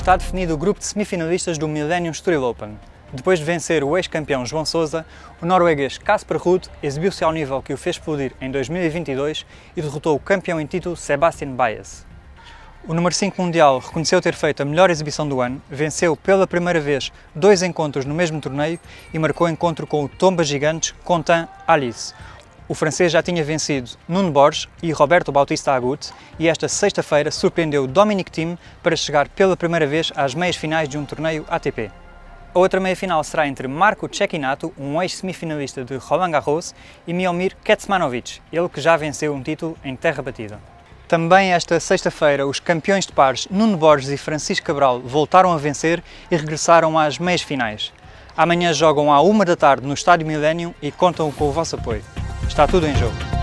Está definido o grupo de semifinalistas do Millennium Estoril Open. Depois de vencer o ex-campeão João Sousa, o norueguês Casper Ruud exibiu-se ao nível que o fez explodir em 2022 e derrotou o campeão em título Sebastian Baez. O número 5 mundial reconheceu ter feito a melhor exibição do ano, venceu pela primeira vez dois encontros no mesmo torneio e marcou encontro com o Tomba Gigantes Contan Alice, o francês já tinha vencido Nuno Borges e Roberto Bautista Agut e esta sexta-feira surpreendeu Dominic Thiem para chegar pela primeira vez às meias finais de um torneio ATP. A outra meia-final será entre Marco Cecchinato, um ex-semifinalista de Roland Garros, e Miomir Kecmanovic, ele que já venceu um título em terra batida. Também esta sexta-feira, os campeões de pares Nuno Borges e Francisco Cabral voltaram a vencer e regressaram às meias finais. Amanhã jogam à uma da tarde no Estádio Millennium e contam com o vosso apoio. Está tudo em jogo.